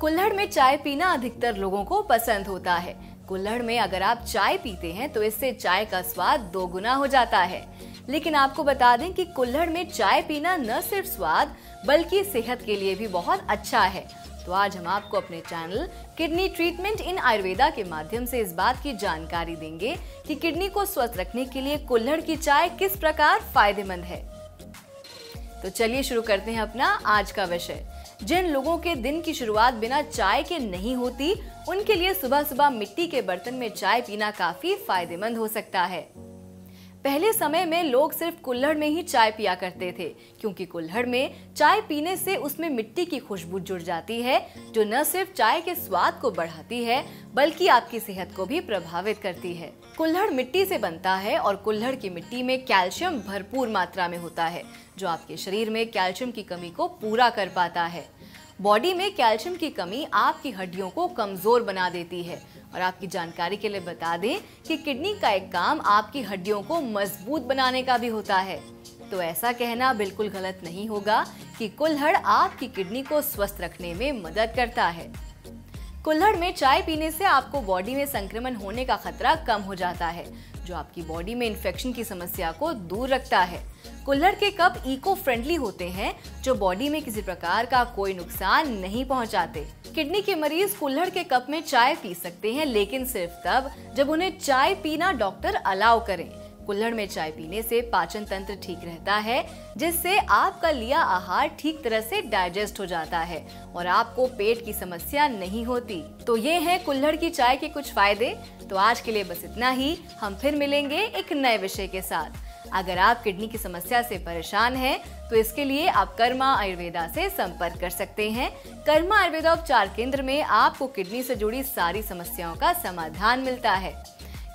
कुल्हड़ में चाय पीना अधिकतर लोगों को पसंद होता है। कुल्हड़ में अगर आप चाय पीते हैं तो इससे चाय का स्वाद दो गुना हो जाता है। लेकिन आपको बता दें कि कुल्हड़ में चाय पीना न सिर्फ़ स्वाद, बल्कि सेहत के लिए भी बहुत अच्छा है। तो आज हम आपको अपने channel kidney treatment in Ayurveda के माध्यम से इस बात की जानकारी देंगे कि किडनी को स्वस्थ रखने के लिए कुल्हड़ की चाय किस प्रकार फ़ायदेमंद है। तो चलिए शुरू करते हैं अपना आज का विषय। जिन लोगों के दिन की शुरुआत बिना चाय के नहीं होती, उनके लिए सुबह सुबह मिट्टी के बर्तन में चाय पीना काफ़ी फ़ायदेमंद हो सकता है। पहले समय में लोग सिर्फ़ कुल्हड़ में ही चाय पिया करते थे, क्योंकि कुल्हड़ में चाय पीने से उसमें मिट्टी की खुशबू जुड़ जाती है, जो न सिर्फ़ चाय के स्वाद को बढ़ाती है, बल्कि आपकी सेहत को भी प्रभावित करती है। कुल्हड़ मिट्टी से बनता है और कुल्हड़ की मिट्टी में कैल्शियम भरपूर मात्रा में होता है, जो आपके शरीर में कैल्शियम की कमी को पूरा कर पाता है। बॉडी में कैल्शियम की कमी आपकी हड्डियों को कमज़ोर बना देती है। और आपकी जानकारी के लिए बता दें कि किडनी का एक काम आपकी हड्डियों को मज़बूत बनाने का भी होता है। तो ऐसा कहना बिल्कुल गलत नहीं होगा कि कुल्हड़ आपकी किडनी को स्वस्थ रखने में मदद करता है। कुल्हड़ में चाय पीने से आपको बॉडी में संक्रमण होने का खतरा कम हो जाता है। जो आपकी बॉडी में इन्फेक्शन की समस्या को दूर रखता है। कुल्हड़ के कप इको फ्रेंडली होते हैं, जो बॉडी में किसी प्रकार का कोई नुकसान नहीं पहुंचाते। किडनी के मरीज़ कुल्हड़ के कप में चाय पी सकते हैं, लेकिन सिर्फ़ तब जब उन्हें चाय पीना डॉक्टर अलाउ करें। कुल्हड़ में चाय पीने से पाचन तंत्र ठीक रहता है, जिससे आपका लिया आहार ठीक तरह से डाइजेस्ट हो जाता है और आपको पेट की समस्या नहीं होती। तो ये है कुल्हड़ की चाय के कुछ फ़ायदे। तो आज के लिए बस इतना ही। हम फिर मिलेंगे एक नए विषय के साथ। अगर आप किडनी की समस्या से परेशान हैं तो इसके लिए आप कर्मा आयुर्वेदा से संपर्क कर सकते हैं। कर्मा आयुर्वेदा उपचार केंद्र में आपको किडनी से जुड़ी सारी समस्याओं का समाधान मिलता है।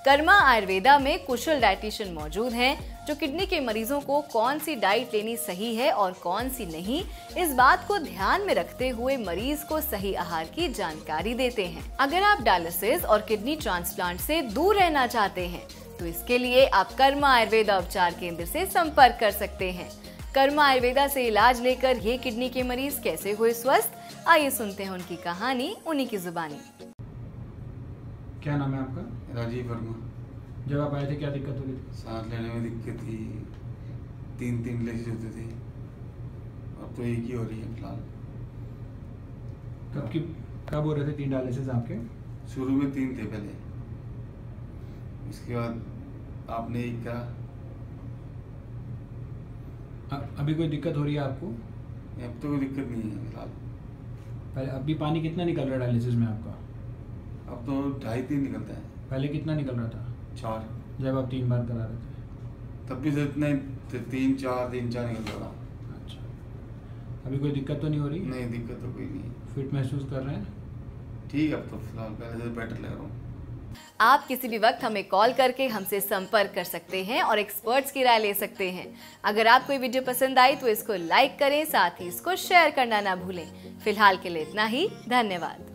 कर्मा आयुर्वेदा में कुशल डाइटिशियन मौजूद हैं, जो किडनी के मरीजों को कौन सी डाइट लेनी सही है और कौन सी नहीं, इस बात को ध्यान में रखते हुए मरीज़ को सही आहार की जानकारी देते हैं। अगर आप डायलिसिस और किडनी ट्रांसप्लांट से दूर रहना चाहते हैं तो इसके लिए आप कर्मा आयुर्वेदा उपचार केंद्र से संपर्क कर सकते हैं। कर्मा आयुर्वेदा से इलाज लेकर ये किडनी के मरीज़ कैसे हुए स्वस्थ, आइए सुनते हैं उनकी कहानी, उन्हीं की जुबानी। क्या नाम है आपका? राजीव वर्मा। जब आप आए थे क्या दिक्कत हो रही थी? सांस लेने में दिक्कत थी। तीन तीन लेक्चर होते थे। अब तो एक ही हो रही है फ़िलहाल। कब की कब हो रहे थे तीन डायलिसिस आपके? शुरू में तीन थे पहले। इसके बाद आपने एक कहा अभी कोई दिक्कत हो रही है आपको? अब तो कोई दिक्कत नहीं है फ़िलहाल। पहले अभी पानी कितना निकल रहा है डायलिसिस में आपका? अब तो ढाई तीन निकलता है। पहले कितना निकल रहा था? चार। जब आप तीन बार करा रहे थे। तब भी तो इतना तीन चार तीन चार निकल रहा था। अच्छा। अभी कोई दिक्कत तो नहीं हो रही? नहीं दिक्कत तो कोई नहीं। फिट महसूस कर रहे हैं? ठीक है अब तो फ़िलहाल पहले से बेटर लग रहा हूँ। आप किसी भी वक्त हमें कॉल करके हमसे संपर्क कर सकते हैं और एक्सपर्ट्स की राय ले सकते हैं। अगर आपको ये वीडियो पसंद आई तो इसको लाइक करें साथ ही इसको शेयर करना ना भूलें। फ़िलहाल के लिए इतना ही धन्यवाद।